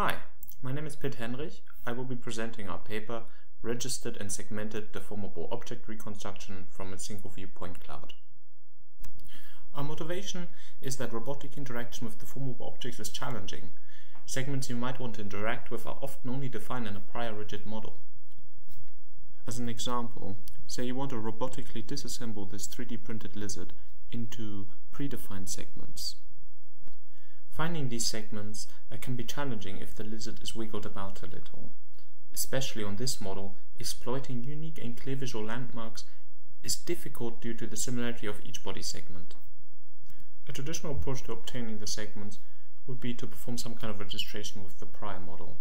Hi, my name is Pit Henrich. I will be presenting our paper, Registered and Segmented Deformable Object Reconstruction from a Single Viewpoint Cloud. Our motivation is that robotic interaction with deformable objects is challenging. Segments you might want to interact with are often only defined in a prior rigid model. As an example, say you want to robotically disassemble this 3D printed lizard into predefined segments. Finding these segments uh, can be challenging if the lizard is wiggled about a little. Especially on this model, exploiting unique and clear visual landmarks is difficult due to the similarity of each body segment. A traditional approach to obtaining the segments would be to perform some kind of registration with the prior model.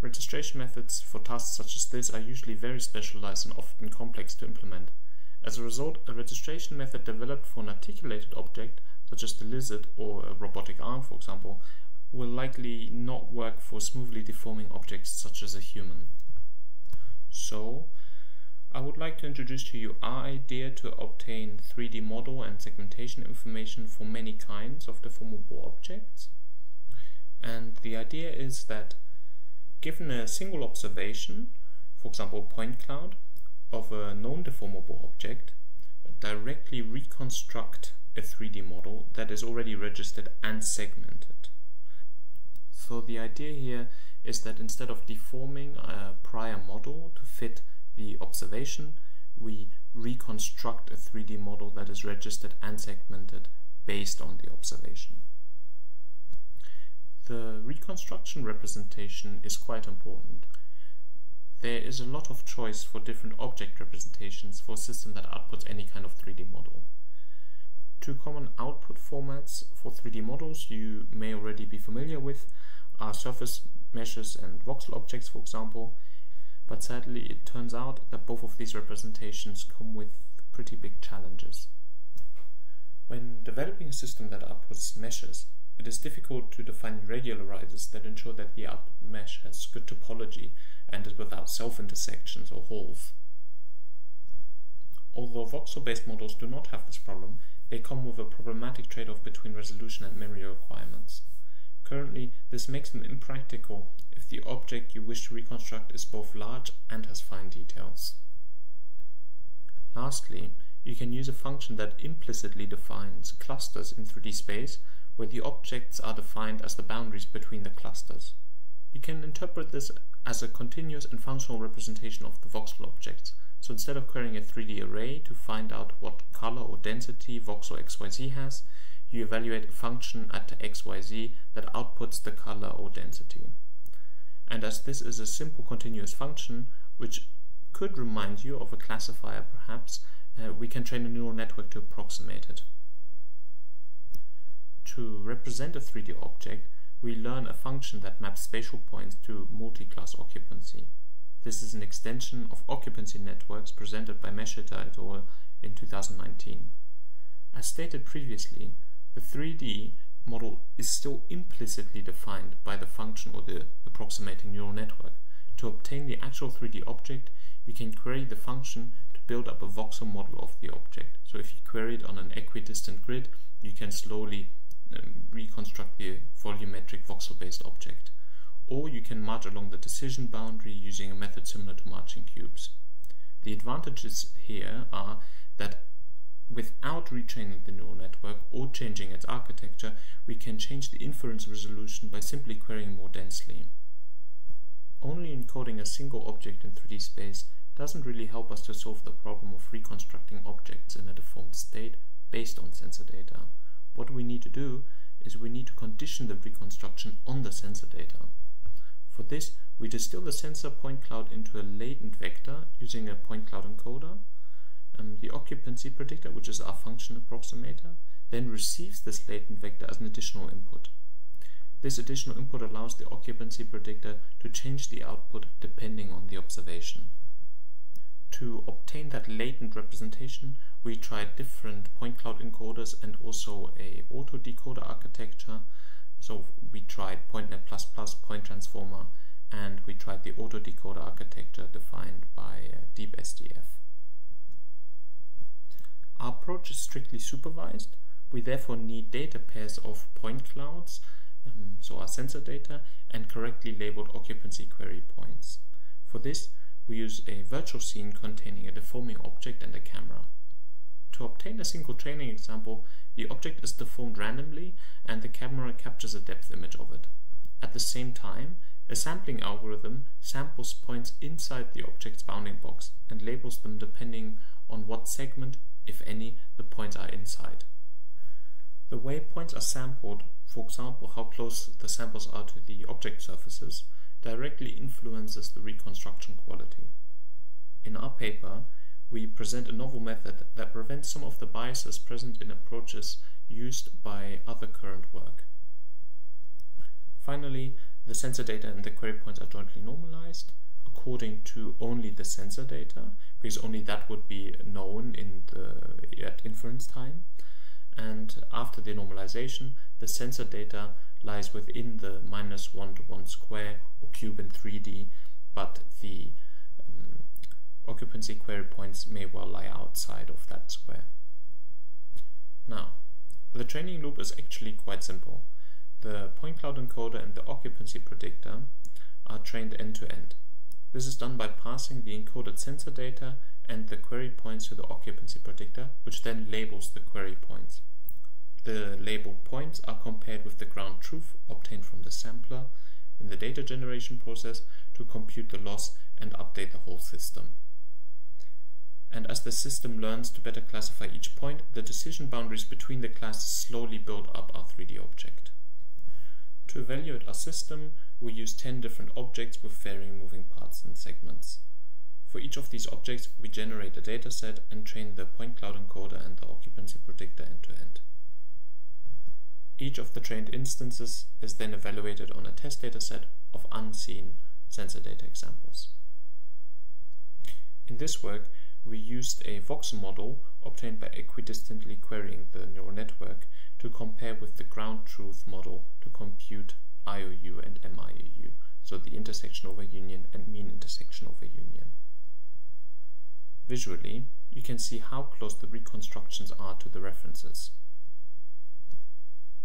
Registration methods for tasks such as this are usually very specialized and often complex to implement. As a result, a registration method developed for an articulated object such as the lizard or a robotic arm for example, will likely not work for smoothly deforming objects such as a human. So, I would like to introduce to you our idea to obtain 3D model and segmentation information for many kinds of deformable objects. And the idea is that given a single observation, for example point cloud, of a non-deformable object, directly reconstruct a 3D model that is already registered and segmented. So the idea here is that instead of deforming a prior model to fit the observation, we reconstruct a 3D model that is registered and segmented based on the observation. The reconstruction representation is quite important. There is a lot of choice for different object representations for a system that outputs any kind of 3D model. Two common output formats for 3D models you may already be familiar with are surface meshes and voxel objects, for example, but sadly it turns out that both of these representations come with pretty big challenges. When developing a system that outputs meshes, it is difficult to define regularizers that ensure that the output mesh has good topology and is without self-intersections or holes. Although voxel-based models do not have this problem, they come with a problematic trade-off between resolution and memory requirements. Currently, this makes them impractical if the object you wish to reconstruct is both large and has fine details. Lastly, you can use a function that implicitly defines clusters in 3D space where the objects are defined as the boundaries between the clusters. You can interpret this as a continuous and functional representation of the voxel objects, so instead of querying a 3D array to find out what color or density voxel xyz has, you evaluate a function at xyz that outputs the color or density. And as this is a simple continuous function, which could remind you of a classifier perhaps, uh, we can train a neural network to approximate it. To represent a 3D object, we learn a function that maps spatial points to multi-class occupancy. This is an extension of occupancy networks presented by Mescheder et al. in 2019. As stated previously, the 3D model is still implicitly defined by the function or the approximating neural network. To obtain the actual 3D object, you can query the function to build up a voxel model of the object. So if you query it on an equidistant grid, you can slowly um, reconstruct the volumetric voxel-based object or you can march along the decision boundary using a method similar to marching cubes. The advantages here are that without retraining the neural network or changing its architecture, we can change the inference resolution by simply querying more densely. Only encoding a single object in 3D space doesn't really help us to solve the problem of reconstructing objects in a deformed state based on sensor data. What we need to do is we need to condition the reconstruction on the sensor data. For this, we distill the sensor point cloud into a latent vector using a point cloud encoder. Um, the occupancy predictor, which is our function approximator, then receives this latent vector as an additional input. This additional input allows the occupancy predictor to change the output depending on the observation. To obtain that latent representation, we tried different point cloud encoders and also a autodecoder architecture so we tried PointNet++, point transformer, and we tried the autodecoder architecture defined by uh, DeepSDF. Our approach is strictly supervised. We therefore need data pairs of point clouds um, so our sensor data, and correctly labeled occupancy query points. For this, we use a virtual scene containing a deforming object and a camera. To obtain a single training example, the object is deformed randomly and the camera captures a depth image of it. At the same time, a sampling algorithm samples points inside the object's bounding box and labels them depending on what segment, if any, the points are inside. The way points are sampled, for example how close the samples are to the object surfaces, directly influences the reconstruction quality. In our paper, we present a novel method that prevents some of the biases present in approaches used by other current work. Finally, the sensor data and the query points are jointly normalized according to only the sensor data, because only that would be known in the at inference time. And after the normalization, the sensor data lies within the minus 1 to 1 square or cube in 3D, but the occupancy query points may well lie outside of that square. Now, the training loop is actually quite simple. The point cloud encoder and the occupancy predictor are trained end to end. This is done by passing the encoded sensor data and the query points to the occupancy predictor, which then labels the query points. The labeled points are compared with the ground truth obtained from the sampler in the data generation process to compute the loss and update the whole system. And as the system learns to better classify each point, the decision boundaries between the classes slowly build up our 3D object. To evaluate our system, we use 10 different objects with varying moving parts and segments. For each of these objects, we generate a dataset and train the point cloud encoder and the occupancy predictor end to end. Each of the trained instances is then evaluated on a test dataset of unseen sensor data examples. In this work, we used a voxel model obtained by equidistantly querying the neural network to compare with the ground truth model to compute IOU and MIOU, so the intersection over union and mean intersection over union. Visually, you can see how close the reconstructions are to the references.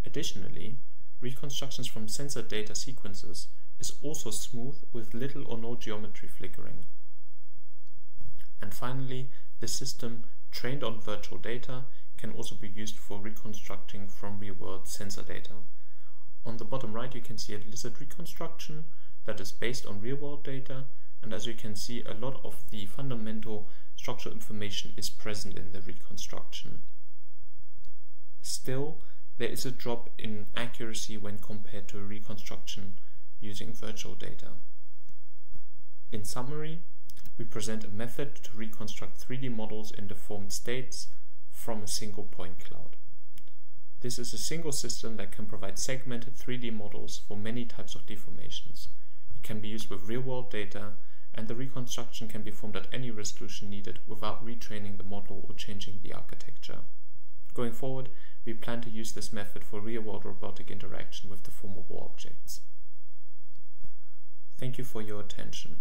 Additionally, reconstructions from sensor data sequences is also smooth with little or no geometry flickering. And finally, the system trained on virtual data can also be used for reconstructing from real-world sensor data. On the bottom right you can see a lizard reconstruction that is based on real-world data and as you can see a lot of the fundamental structural information is present in the reconstruction. Still, there is a drop in accuracy when compared to a reconstruction using virtual data. In summary, we present a method to reconstruct 3D models in deformed states from a single point cloud. This is a single system that can provide segmented 3D models for many types of deformations. It can be used with real-world data, and the reconstruction can be formed at any resolution needed without retraining the model or changing the architecture. Going forward, we plan to use this method for real-world robotic interaction with deformable objects. Thank you for your attention.